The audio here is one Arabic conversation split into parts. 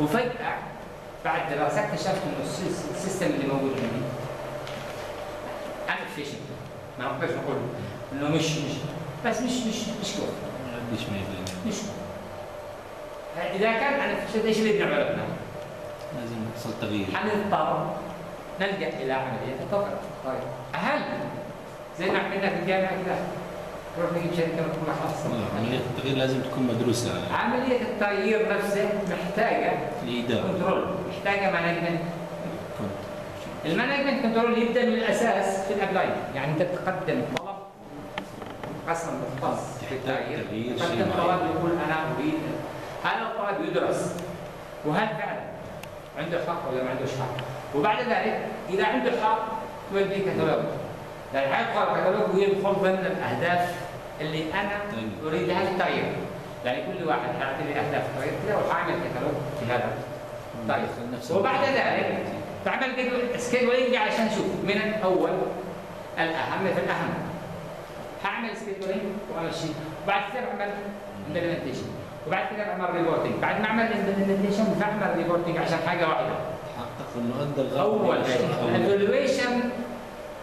وفجأة بعد دراسه اكتشفت السيس- السيستم اللي موجود عندي أنا فيشن ما نقدرش نقول إنه مش مش بس مش مش مش كويس. ما عنديش 100% مش كويس. إذا كان أنا فشلت إيش اللي بنعمله إحنا؟ لازم يحصل تغيير. حنضطر نلجأ إلى عملية التطبيق. طيب. هل زي ما عملنا في الجامعة كده. نروح نجيب شركه خلاص آه، عملية التغيير لازم تكون مدروسة. عملية التغيير نفسها محتاجة. الإدارة. كنترول. محتاجة مانجمنت المانجمنت كنترول يبدأ من الأساس في الابلاي يعني أنت تقدم طلب قسم مختص في التغيير. تغيير شيء. طلب يقول أنا أريد هذا الطلب يدرس. وهل فعلا؟ عنده حق ولا ما عندوش حق؟ وبعد ذلك إذا عنده حق توديه كتالوج يعني حيدخل الكتالوج ويدخل ضمن الأهداف اللي أنا طيب. أريدها. في التغيير يعني كل واحد حيعطي لي أهداف التغيير كذا وحاعمل كتالوج في هذا. طيب. وبعد. ذلك تعمل scheduling عشان نشوف من الأول الأهم في الأهم. هعمل scheduling وامشي وبعد كده بعمل implementation وبعد كده بعمل reporting بعد ما أعمل implementation بعمل reporting عشان حاجة واحدة. حقق انه الغرض أول شيء. ال evaluation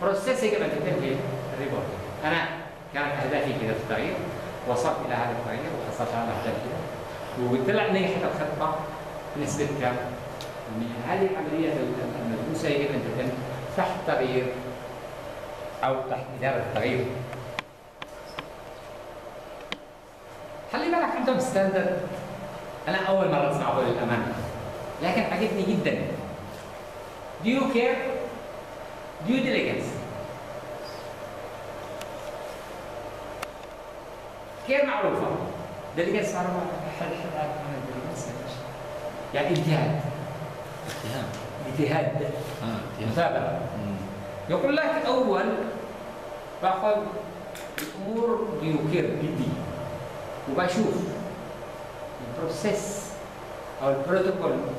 process قبل تتم في ال reporting أنا كانت اهدافي كذا في التغيير وصلت إلى هذا التغيير وحصلت على اهداف كذا وطلع نجحت الخطه بنسبه كام؟ هذه العملية المدروسه يجب ان تتم تحت تغيير أو تحت اداره التغيير. خلي بالك عندهم standard أنا اول مره اسمعه للامانه لكن عجبني جدا due care? Due diligence. care معروفة. Diligence معروفة يعني اجتهاد. اجتهاد. مثابرة مم. يقول لك أول باخذ الأمور ب due care بدي. وبشوف. ال process أو البروتوكول آه، ال- ال- ال-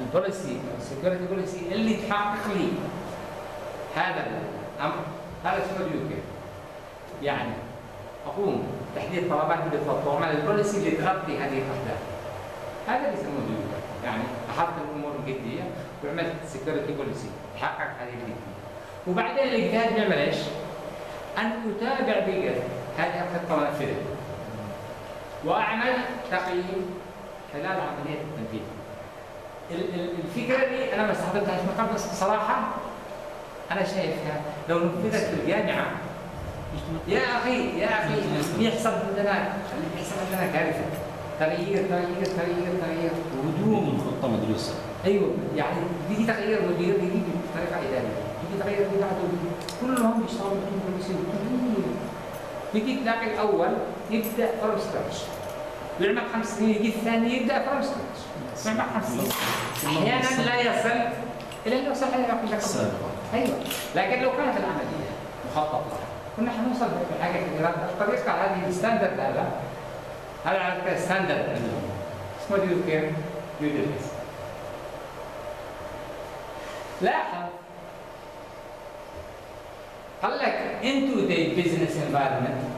ال policy أو ال security policy اللي تحقق لي هذا الأمر. هذا اسمه due care يعني أقوم تحديد طلباتي بالضبط واعمل ال policy اللي تغطي هذه الاهداف هذا اللي يسموه due care يعني أحط الأمور الجدية وعملت security policy تحقق هذه الجدية. وبعدين الاجتهاد بيعمل إيش؟ أن اتابع بجد هذه الخطه ونفذها وأعمل تقييم خلال عملية التنفيذ. ال- ال- الفكرة دي أنا ما استخدمتهاش. من قبل بس بصراحة أنا شايفها لو نفذت في الجامعة يا أخي يا أخي يحصل عندنا يحصل عندنا كارثة. تغيير تغيير تغيير تغيير. بدون خطة مدروسة. أيوه يعني بيجي تغيير مدير بيجي بطريقة اداريه بيجي تغيير بتاعته كلهم بيشتغلوا بدون policy بيجي تلاقي الأول يبدأ from scratch ويعمل خمس سنين يجي الثاني يبدأ from scratch ويعمل خمس سنين. أحيانا لا يصل إلى اللي وصل عليه يقول لك أيوه. لكن لو كانت العملية مخطط لها كنا حنوصل بحاجه كثيره الطريقة هذه ال standard هذا هذا على فكرة standard عندهم اسمه due care. Due diligence لاحظ قال لك into the business environment.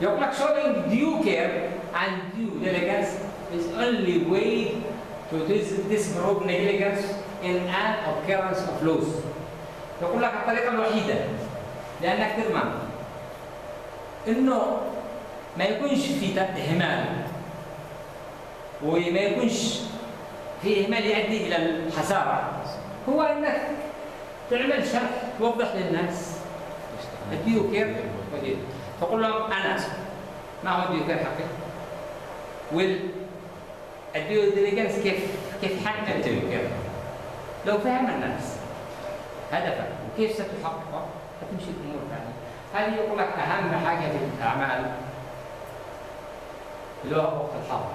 يقول لك showing due care and due diligence. Is only way to dis- disprove negligence in an occurrence of loss يقول لك الطريقة الوحيدة لأنك تضمن إنه ما يكونش في إهمال. وما يكونش في إهمال يؤدي إلى الخسارة هو إنك تعمل شرح توضح للناس. ال due care و due تقول لهم أنا ما هو ال due care حقي. وال ال due diligence كيف كيف ال due care لو فهم الناس. هدفك. وكيف ستحققه هتمشي الأمور فعلا هذه يقول لك أهم حاجة في الأعمال. اللي هو وقت الحظر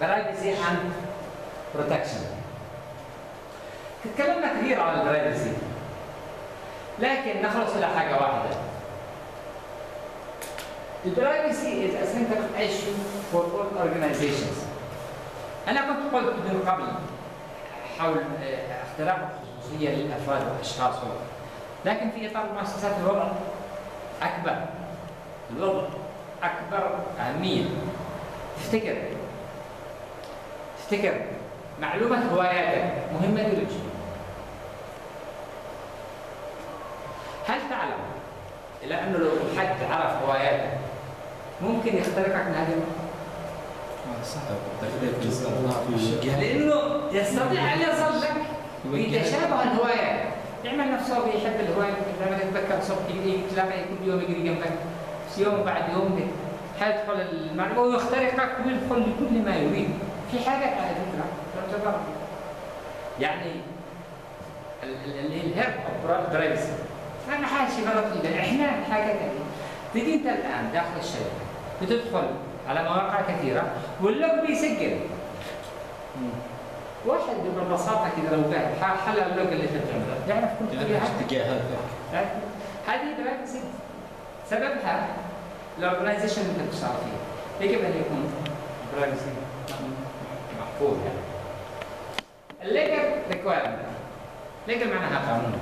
privacy and protection تكلمنا كثير عن ال privacy لكن نخلص إلى حاجة واحدة. ال privacy is a central issue for all organizations. أنا كنت قلت من قبل حول آه، اختراق الخصوصية للأفراد والأشخاص لكن في إطار المؤسسات الوضع أكبر. الوضع أكبر أهمية. تفتكر؟ تفتكر معلومة هواياتك مهمة لك؟ هل تعلم إلى أنه لو حد عرف هواياتك ممكن يخترقك من جزء في لأنه يستطيع أن يصل لك. بيتشابه الهوايات يعمل نفسه بيحب الهواية. لما يتذكر صبح يجي تلاقي كل يوم يجري جنبك. يوم بعد يوم حيدخل المعلومة ويخترقك ويدخل لكل ما يريد. في حاجات على فكرة. تعتبر يعني الهيرب اوف برايفسي أنا حاجة شيء غلط إحنا حاجة ثانية تجي أنت الآن داخل الشركة. بتدخل على مواقع كثيرة واللوج بيسجل. واحد ببساطة كذا لو قاعد حل ال log اللي انت بتعمله يعرف كل يعني حاجة. اتجاهاتك هذه privacy سببها ال organization اللي انت بتشتغل فيه. يجب ان يكون. privacy محفوظ يعني. ال legal requirement legal معناها قانون.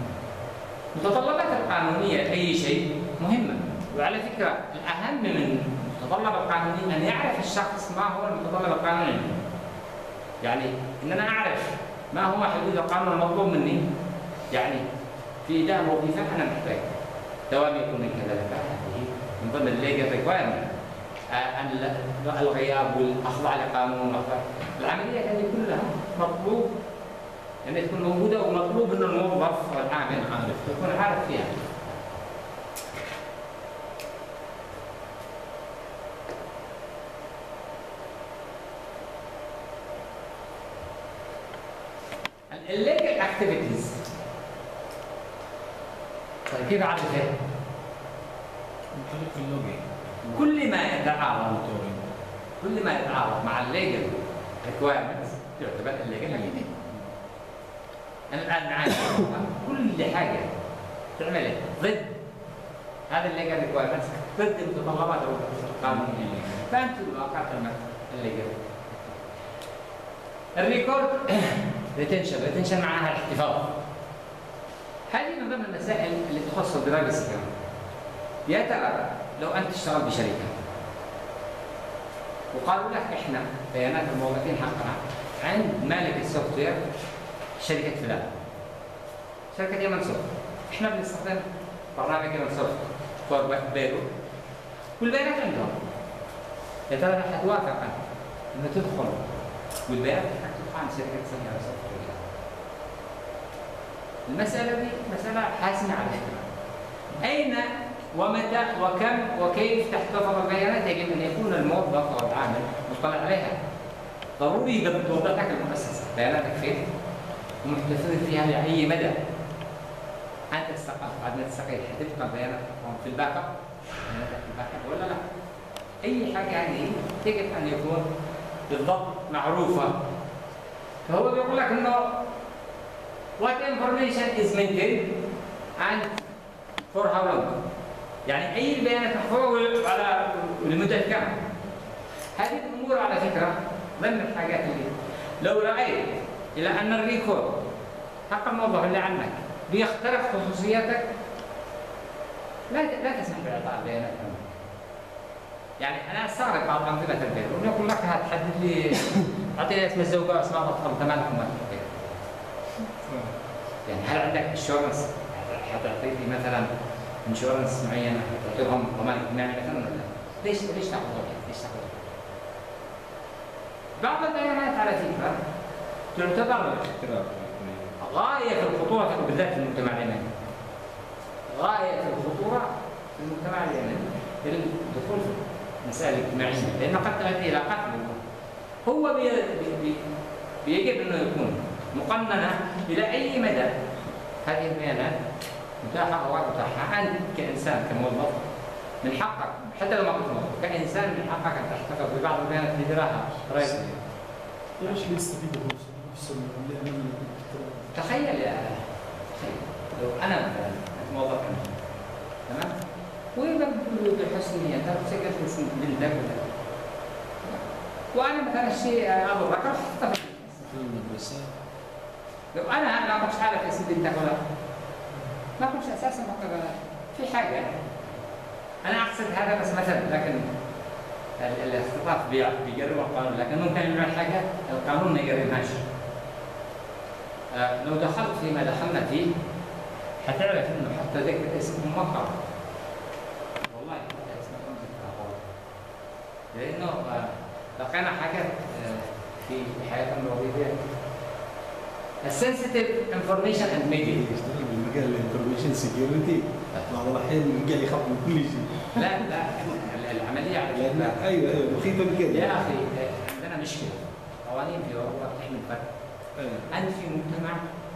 المتطلبات القانونية لأي شيء مهمة. وعلى فكرة الأهم من المتطلب القانوني أن يعرف الشخص ما هو المتطلب القانوني. يعني أن أنا أعرف ما هو حدود القانون المطلوب مني. يعني في إداء الوظيفة أنا محتاج. دوام يكون من كذا لكذا. هذه من ضمن ال legal requirement الغياب والأخضع لقانون العملية هذه كلها مطلوب. أن تكون موجودة ومطلوب أن الموظف العامل. عارف يكون عارف فيها. activities طيب كيف طريق ال login كل ما يتعارض كل ما يتعارض مع ال legal requirements يعتبر illegal activity أنا الآن معاك. كل حاجة تعملها ضد هذا ال legal requirements ضد متطلبات القانون فانت الواقع تعمل illegal. ال record retention retention معناها الاحتفاظ هذه من ضمن المسائل اللي تخص ال privacy كمان يا ترى لو أنت تشتغل بشركة وقالوا لك إحنا بيانات الموظفين حقنا عند مالك ال software شركة فلان. شركة يمن soft. إحنا بنستخدم برنامج يمن soft for payroll والبيانات عندهم. يا ترى حتوافق أنت إنه تدخل والبيانات؟ عن شركه سيارة سوفت وير المسألة دي مسألة حاسمة على فكره أين ومتى وكم وكيف تحتفظ البيانات؟ يجب أن يكون الموظف أو العامل مطلع عليها. ضروري توضح المؤسسة. بياناتك فين؟ ومحتفظين فيها لأي مدى؟ انت استقلت بعد ما تستقيل حتبقى بياناتك في ال backup بياناتك في ال backup ولا لا. أي حاجة هذه يجب أن يكون بالضبط معروفة. فهو بيقول لك إنه what information is maintained and for how long يعني أي بيانات محفوظه على لمدة كم؟ هذه الأمور على فكرة ضمن الحاجات اللي لو رأيت إلى أن ال record حق الموظف اللي عندك بيخترق خصوصياتك لا لا تسمح باعطاء بيانات يعني أنا استغرب بعض أنظمة البيت يقول لك هتحدد لي اعطيني اسم الزوجة واسماء الاطفال تمام يعني هل عندك insurance حتعطي لي مثلا insurance معينة؟ تعطيهم ضمان اجتماعي مثلا ولا لا؟ ليش ليش تاخذ ليش تاخذ بعض البيانات على فكرة تعتبر غاية في الخطوره بالذات في المجتمع اليمني. غاية في الخطورة في المجتمع اليمني. الدخول في المسائل الاجتماعيه لأن قد تؤدي إلى قتل. هو بي بي بي بيجب أنه يكون مقننة إلى أي مدى؟ هذه البيانات متاحة أو غير متاحة؟ انت كإنسان كموظف؟ من حقك. حتى لو ما كنت موظف كإنسان من حقك أن تحتفظ ببعض البيانات اللي تراها قريب إيش عمل تخيل يا تخيل لو أنا مثلا موظف تمام؟ وبقول بحسن اسم بنتك ولا وأنا مثلا شيء اضرك راح احتفظ في المدرسة لو أنا ما كنتش عارف اسم بنتك ولا ما كنتش أساسا بقدر في حاجة. أنا أقصد هذا بس مثلا لكن ال- الاختطاف بي- بيقرب القانون. لكن ممكن يعمل حاجة القانون ما يقربهاش آه، لو دخلت فيما دخلنا فيه حتعرف إنه حتى ذكر اسم مطعم لأنه آه، لقينا حاجات آه، في حياتنا الوظيفيه ال sensitive information and media يشتغل بالمجال ال information security بعض الأحيان المجال يخاف من كل شيء. لا لا ال- العملية على فكره أيوه أيوه مخيفة بكده يا أخي عندنا مشكلة. قوانين في أوروبا تحمي الفرد. أيوة. أنت في مجتمع؟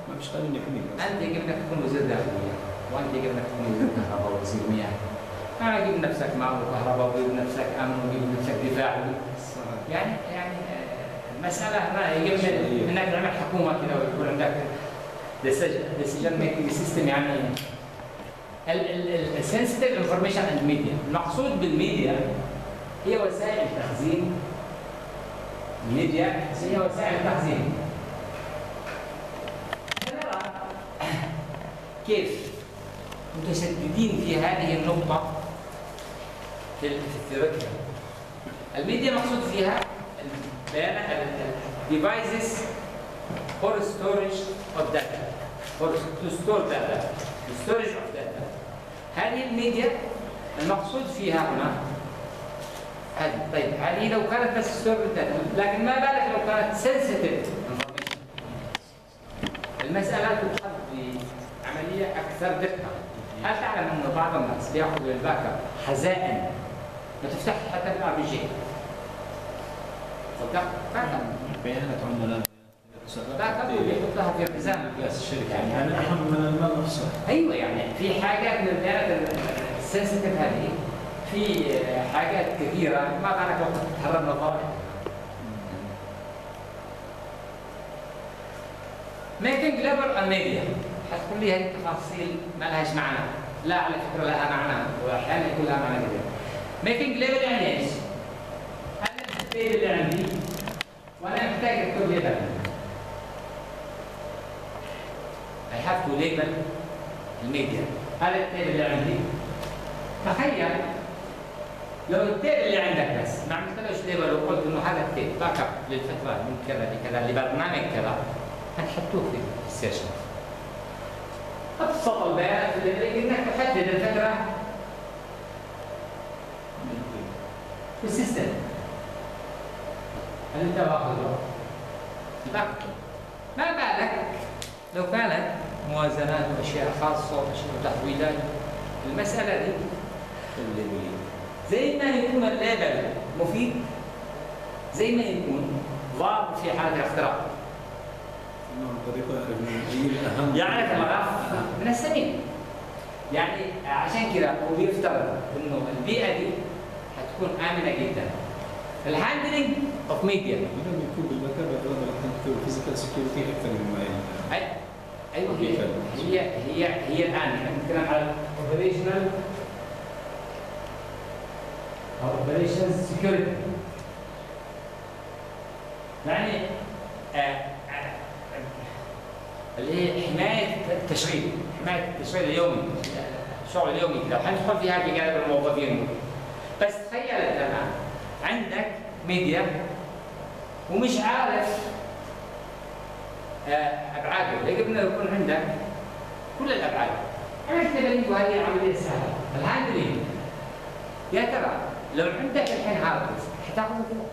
ما مش قادرين يحميك أنت يجب انك تكون وزير داخليه وأنت يجب انك تكون وزير كهرباء ووزير مياه. ما تجيب نفسك ماء وكهرباء وتجيب نفسك أمن وتجيب نفسك دفاع. يعني يعني آه، المساله ما يجب من- انك تعمل حكومة كده ويكون عندك decision making system يعني ال sensitive information and media المقصود بالميديا هي وسائل تخزين الميديا هي وسائل تخزين. نرى كيف متشددين في هذه النقطة؟ في ال theoretical ال media مقصود فيها devices for storage of data. For to store data. To storage of data. هذه الميديا المقصود فيها هنا. هذه. طيب هذه لو كانت بس store data. لكن ما بالك لو كانت information المسألة تؤخذ بعملية أكثر دقة. هل تعلم أن بعض الناس بياخذوا ال backup خزائن ما تفتح حتى بال RPG صدق backup بيانات عملاء backup وبيحطها في خزانة قياس الشركة. يعني يعني اهم من المال نفسه. أيوه يعني في حاجات من البيانات ال sensitive هذه في حاجات كثيرة ما بالك لو تهربنا الضرائب marking label ال media حتقول لي هذه التفاصيل ما لهاش معنى. لا على فكرة لها معنى وأحيانا يكون لها معنى كثير marking label يعني إيش؟ أنا ال tape اللي عندي؟ وأنا محتاج اكتب label I have to label الميديا هذا ال tape اللي عندي؟ تخيل. لو ال tape اللي عندك بس ما عملتلوش label وقلت إنه هذا ال tape backup للفتره من كذا لكذا لبرنامج كذا هتحطوه في ال session ابسط البيانات اللي إنك تحدد الفترة في ال system. هل انت؟ لا ما بالك؟ لو كانت موازنات وأشياء خاصة وأشياء وتحويلات المسألة دي زي ما يكون ال label مفيد زي ما يكون ضار في حالة الاختراق. انه الطريقة يعرف يعرف الغث من السمين. يعني عشان كده هو بيفترض إنه البيئة دي حتكون آمنة جدا. ال handling of media لما يكون بالمكان اغلب الاحيان تكون physical security أكثر مما ال- أيوه هي هي هي هي الآن. إحنا بنتكلم على operational أو operation security يعني آه، آه، اللي هي حماية التشغيل. حماية التشغيل اليومي الشغل اليومي. لو حندخل في هذه جانب الموظفين بس تخيل انت الان عندك ميديا ومش عارف آه، أبعاده. إنه يكون عندك كل الأبعاد. عملت تبريد وهذه عملية سهلة. ال handling يا ترى لو عندك الحين hard disk حتاخذه كذا؟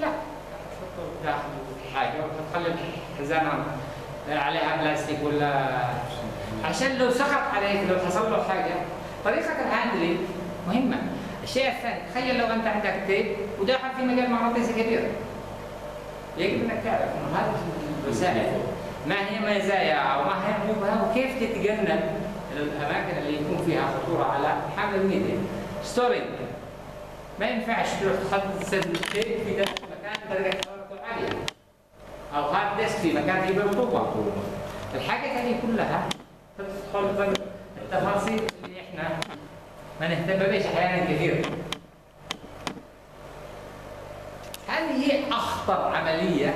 لا. داخل حاجة وتخلي الخزانه عليها بلاستيك ولا عشان لو سقط عليك لو حصل له حاجة طريقة ال handling مهمة. الشيء الثاني تخيل لو أنت عندك tape وداخل في مجال مغناطيسي كبير يجب إنك تعرف إنه هذه الوسائل. ما هي مزايا أو ما هي عيوبها وكيف تتجنب الأماكن اللي يكون فيها خطورة على حمل ال media. Storing ما ينفعش تروح تخلص تسد ال tape في مكان درجة حرارته عالية. أو hard disk في مكان فيه رطوبه الحاجات هذه كلها تدخل التفاصيل اللي إحنا ما نهتم أحيانا كثير. هذه هي أخطر عملية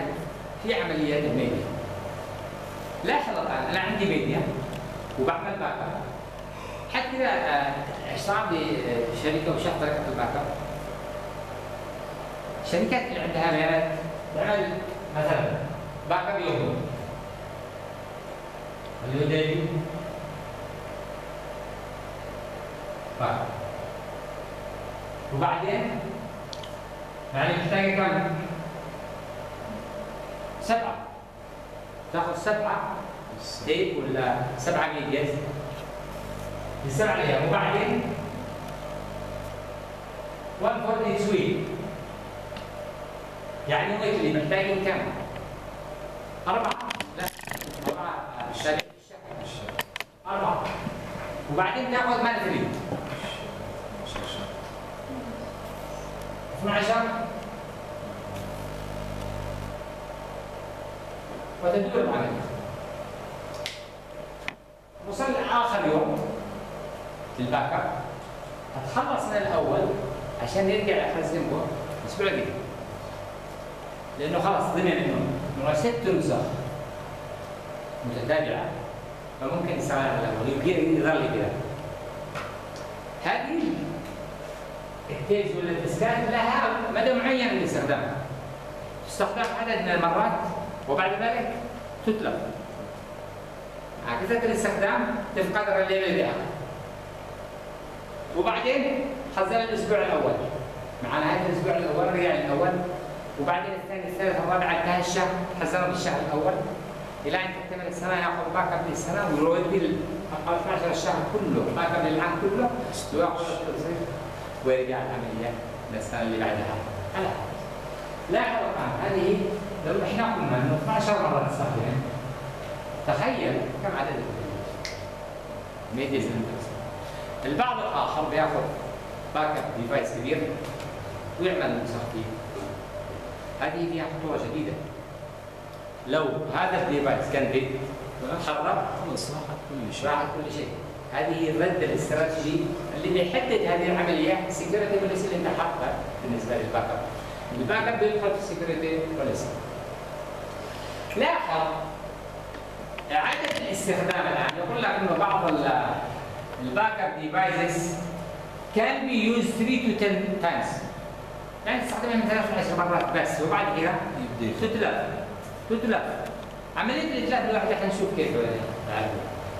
في عمليات الميديا لاحظ الان أنا. عندي ميديا وبعمل backup حتى اذا آه، اشتغل بشركه وشاف طريقة ال backup الشركات اللي عندها بيانات تعمل مثلا backup يوم اللي هو daily back وبعدين يعني محتاج كم؟ سبعة. تاخذ سبعة. tape ولا سبعة ميديا السبعة أيام وبعدين 1 for week يعني weekly محتاجين كم؟ أربعة. لا أربعة. الشهر أربعة. وبعدين تاخذ monthly 12 وتدور العملية وصل آخر يوم في ال backup هتخلص من الأول عشان يرجع يخزنه الأسبوع الجديد لأنه خلاص ضمن إنه ست نسخ متتابعة. فممكن يستغل على الأول. يظل كده هذه التيج ولا الديسكات لها مدى معين للاستخدام تستخدم عدد من المرات وبعد ذلك مع كثرة الاستخدام تفقد الليل بها وبعدين خزن الأسبوع الأول. مع نهايه الأسبوع الأول رجع الأول. وبعدين الثاني الثالث الرابع انتهى الشهر خزنه بالشهر الأول. إلى أن تكتمل السنة يأخذ backup للسنه ويودي ال 12 الشهر كله backup للعام كله. وياخذ ويرجع العملية للسنه اللي بعدها. على هذا لاحظ الان هذه لو إحنا قلنا إنه 12 مره تستخدم تخيل كم عدد الـ medias البعض الآخر بيأخذ backup device كبير ويعمل فيه. هذه فيها خطوره شديده لو هذا الـ device كان بيتخرب خلص راحت كل شيء. راحت كل شيء. هذه الرد الاستراتيجي اللي بيحدد هذه العملية الـ security policy اللي انت حاطها بالنسبة للباك أب. الباك أب بيدخل في الـ security policy لاحظ إعادة الاستخدام الآن. يقول لك إنه بعض الـ backup devices can be used 3 to 10 times يعني تستخدمها من ثلاث ل 10 مرات بس وبعد كده تتلف. تتلف. عملية الإتلاف الواحدة حنشوف كيف.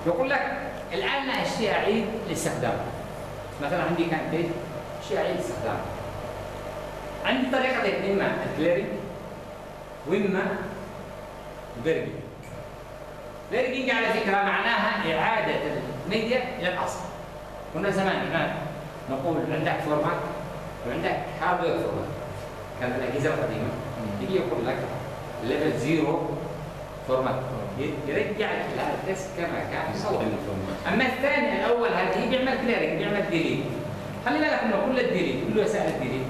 يقول لك الآن أشتري أعيد الاستخدام مثلا عندي can be أشتري أعيد الاستخدام عندي طريقتين إما الـ clearing وإما الـ purging purging على فكرة معناها إعادة الميديا إلى الأصل. كنا زمان إحنا نقول عندك format وعندك hardware format كانت الأجهزة القديمة. يجي يقول لك level zero format يرجع disk كما كان أول أما الثاني الأول هذه بيعمل clearing بيعمل delete خلي بالك إنه كل الـ delete كل وسائل الـ delete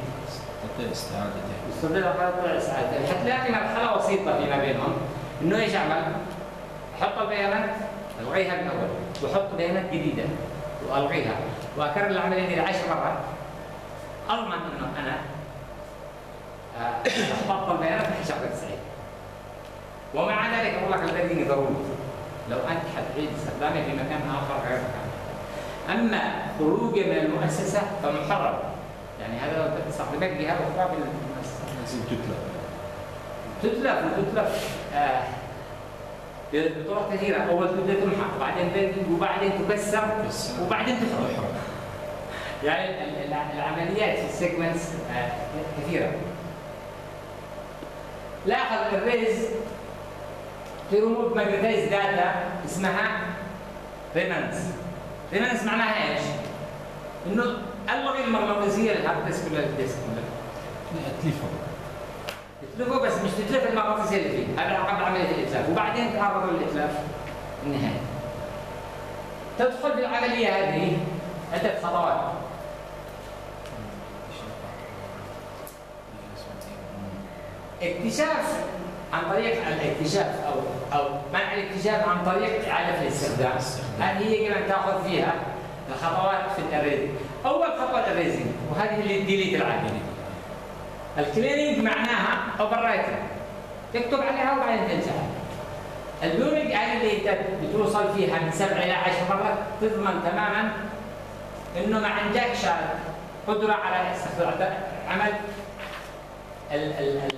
تستطيع استعادة. الساعات حتلاقي مرحلة وسيطة فيما بينهم. إنه إيش اعمل؟ أحط البيانات الغيها من أول واحط بيانات جديدة وألغيها. وأكرر العملية دي 10 مرات أضمن إنه أنا آه، أحط البيانات في شغله سعيد ومع ذلك أقول لك الذي ضروري. لو أنت حتعيد استخدامه في مكان آخر غير مكان. أما خروجة من المؤسسة فمحرم. يعني هذا لو تستخدمك جهه أخرى في المؤسسة. تتلف. تتلف وتتلف. آه بطرق كثيرة. أول تبدأ تمحق وبعدين تنتج وبعدين تكسر. وبعدين تخرج. يعني ال- ال- العمليات في السيكونس آه، كثيرة. لاحظ الريز في ريموت ماجنتايز داتا اسمها ريمانس ريمانس معناها إيش؟ إنه الغي المغناطيسية للهارد ديسك ولا الديسك ولا تلفه تتلفه. بس مش تتلف المغناطيسية اللي فيه. هذا قبل عملية الإتلاف. وبعدين تعرض للإتلاف النهائي. تدخل في العملية هذه عدة خطوات. اكتشاف عن طريق الاكتشاف أو أو منع الاكتشاف عن طريق اعاده الاستخدام. هذه هي كمان تأخذ فيها؟ الخطوات في الريزنج أول خطوة الريزنج وهذه اللي الديليت العادي الكليننج معناها اوفر تكتب عليها وبعدين تنساها. البيورنج هذه اللي انت بتوصل فيها من سبع إلى عشر مرات تضمن تماما إنه ما عندكش قدرة على عمل ال- ال-